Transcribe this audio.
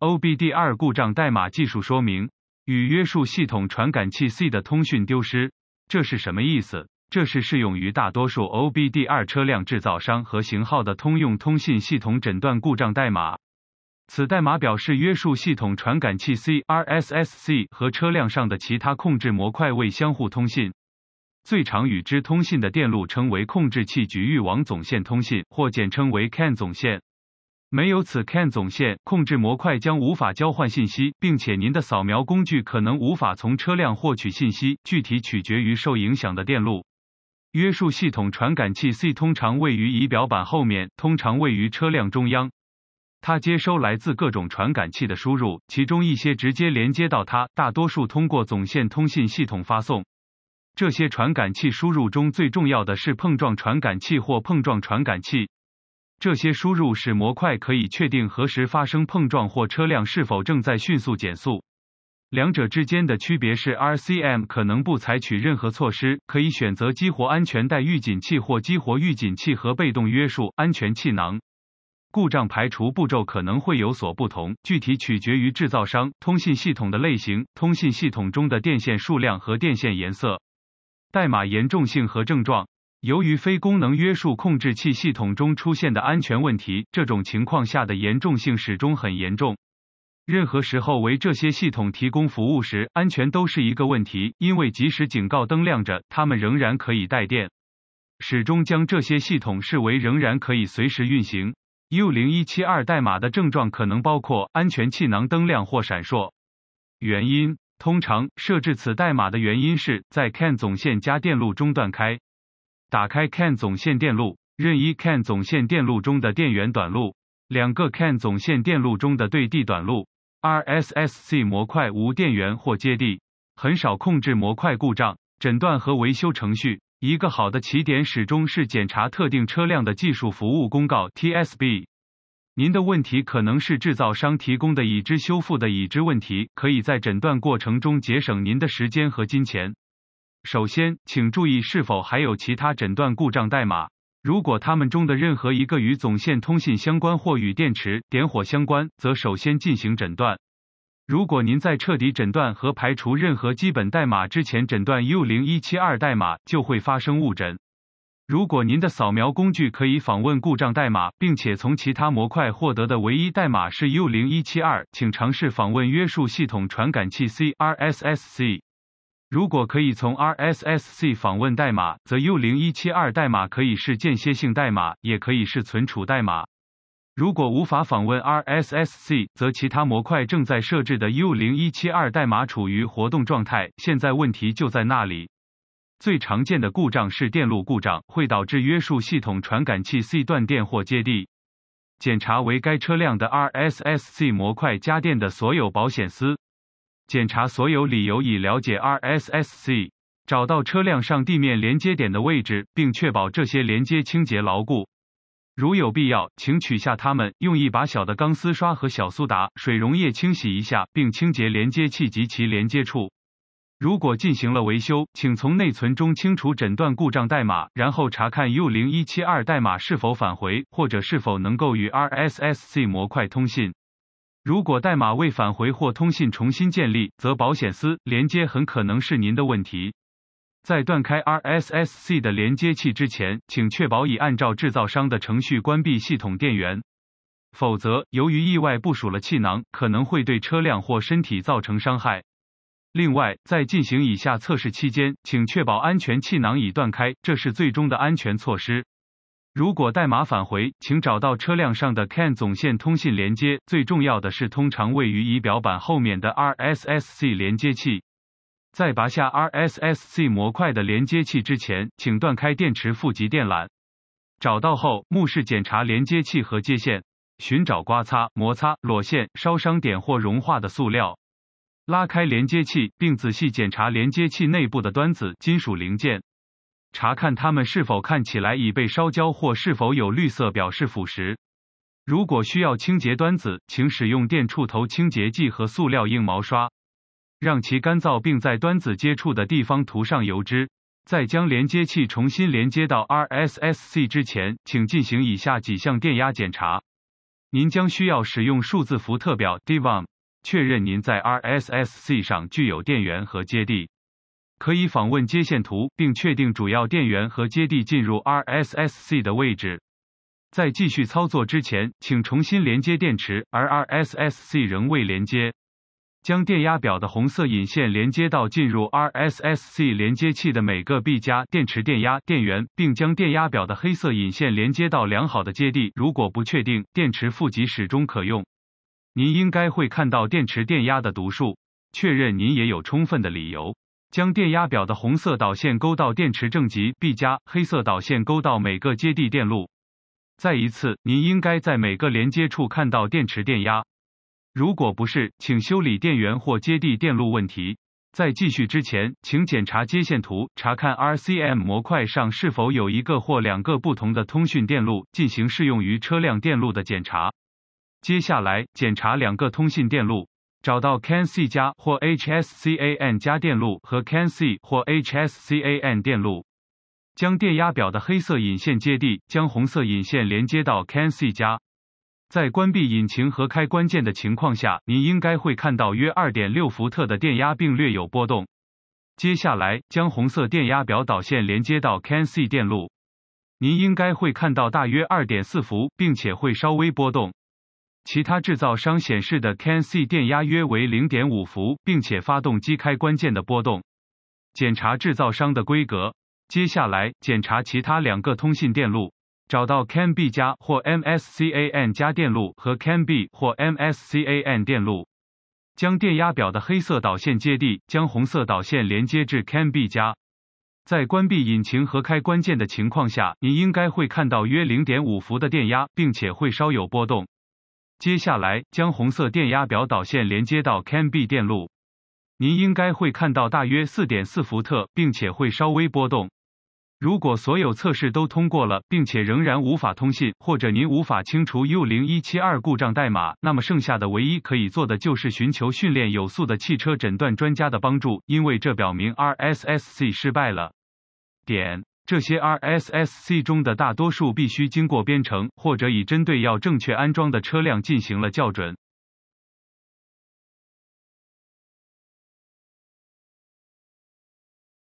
OBD2 故障代码技术说明：与约束系统传感器 C 的通讯丢失。这是什么意思？这是适用于大多数 OBD2 车辆制造商和型号的通用通信系统诊断故障代码。此代码表示约束系统传感器 C RSSC 和车辆上的其他控制模块未相互通信。最常与之通信的电路称为控制器局域网总线通信，或简称为 CAN 总线。没有此 CAN 总线，控制模块将无法交换信息，并且您的扫描工具可能无法从车辆获取信息，具体取决于受影响的电路。约束系统传感器 C 通常位于仪表板后面，通常位于车辆中央。它接收来自各种传感器的输入，其中一些直接连接到它，大多数通过总线通信系统发送。这些传感器输入中最重要的是碰撞传感器或碰撞传感器。这些输入使模块可以确定何时发生碰撞或车辆是否正在迅速减速。两者之间的区别是，RCM 可能不采取任何措施，可以选择激活安全带预警器或激活预警器和被动约束安全气囊。故障排除步骤可能会有所不同，具体取决于制造商、通信系统的类型、通信系统中的电线数量和电线颜色、代码严重性和症状。由于非功能约束控制器系统中出现的安全问题，这种情况下的严重性始终很严重。任何时候为这些系统提供服务时，安全都是一个问题，因为即使警告灯亮着，它们仍然可以带电。始终将这些系统视为仍然可以随时运行。U 零一七二代码的症状可能包括安全气囊灯亮或闪烁。原因通常设置此代码的原因是在 CAN 总线加电路中断开。打开 CAN 总线电路，任意 CAN 总线电路中的电源短路，两个 CAN 总线电路中的对地短路。RSSC 模块无电源或接地，很少控制模块故障诊断和维修程序。一个好的起点始终是检查特定车辆的技术服务公告 TSB。您的问题可能是制造商提供的已知修复的已知问题，可以在诊断过程中节省您的时间和金钱。首先，请注意是否还有其他诊断故障代码。如果它们中的任何一个与总线通信相关或与电池点火相关，则首先进行诊断。如果您在彻底诊断和排除任何基本代码之前诊断 U 零一七二代码，就会发生误诊。如果您的扫描工具可以访问故障代码，并且从其他模块获得的唯一代码是 U 零一七二，请尝试访问约束系统传感器 C RSSC。如果可以从 RSSC 访问代码，则 U 零一七二代码可以是间歇性代码，也可以是存储代码。如果无法访问 RSSC，则其他模块正在设置的 U 零一七二代码处于活动状态。现在问题就在那里。最常见的故障是电路故障，会导致约束系统传感器 C 断电或接地。检查为该车辆的 RSSC 模块家电的所有保险丝。检查所有理由以了解 RSSC，找到车辆上地面连接点的位置，并确保这些连接清洁牢固。如有必要，请取下它们，用一把小的钢丝刷和小苏打水溶液清洗一下，并清洁连接器及其连接处。如果进行了维修，请从内存中清除诊断故障代码，然后查看 U 零一七二代码是否返回，或者是否能够与 RSSC 模块通信。如果代码未返回或通信重新建立，则保险丝连接很可能是您的问题。在断开 RSSC 的连接器之前，请确保已按照制造商的程序关闭系统电源，否则由于意外部署了气囊，可能会对车辆或身体造成伤害。另外，在进行以下测试期间，请确保安全气囊已断开，这是最终的安全措施。如果代码返回，请找到车辆上的 CAN 总线通信连接。最重要的是，通常位于仪表板后面的 RSSC 连接器。在拔下 RSSC 模块的连接器之前，请断开电池负极电缆。找到后，目视检查连接器和接线，寻找刮擦、摩擦、裸线、烧伤点或融化的塑料。拉开连接器，并仔细检查连接器内部的端子、金属零件。查看它们是否看起来已被烧焦或是否有绿色表示腐蚀。如果需要清洁端子，请使用电触头清洁剂和塑料硬毛刷，让其干燥，并在端子接触的地方涂上油脂。在将连接器重新连接到 RSSC 之前，请进行以下几项电压检查。您将需要使用数字伏特表 DVM，确认您在 RSSC 上具有电源和接地。可以访问接线图，并确定主要电源和接地进入 RSSC 的位置。在继续操作之前，请重新连接电池，而 RSSC 仍未连接。将电压表的红色引线连接到进入 RSSC 连接器的每个 B 加电池电压电源，并将电压表的黑色引线连接到良好的接地。如果不确定，电池负极始终可用。您应该会看到电池电压的读数，确认您也有充分的理由。将电压表的红色导线勾到电池正极 B 加，黑色导线勾到每个接地电路。再一次，您应该在每个连接处看到电池电压。如果不是，请修理电源或接地电路问题。在继续之前，请检查接线图，查看 RCM 模块上是否有一个或两个不同的通讯电路，进行适用于车辆电路的检查。接下来，检查两个通信电路，找到 CAN C 加或 HSCAN 加电路和 CAN C 或 HSCAN 电路。将电压表的黑色引线接地，将红色引线连接到 CAN C 加。在关闭引擎和开关键的情况下，您应该会看到约二点六伏特的电压，并略有波动。接下来，将红色电压表导线连接到 CAN C 电路，您应该会看到大约二点四伏，并且会稍微波动。其他制造商显示的 CAN C 电压约为零点五伏，并且发动机开关键的波动。检查制造商的规格。接下来，检查其他两个通信电路。找到 CAN B 加或 MSCAN 加电路和 CAN B 或 MSCAN 电路，将电压表的黑色导线接地，将红色导线连接至 CAN B 加。在关闭引擎和开关键的情况下，您应该会看到约零点五伏的电压，并且会稍有波动。接下来，将红色电压表导线连接到 CAN B 电路，您应该会看到大约四点四伏特，并且会稍微波动。如果所有测试都通过了，并且仍然无法通信，或者您无法清除 U 零一七二故障代码，那么剩下的唯一可以做的就是寻求训练有素的汽车诊断专家的帮助，因为这表明 RSSC 失败了。点，这些 RSSC 中的大多数必须经过编程，或者已针对要正确安装的车辆进行了校准。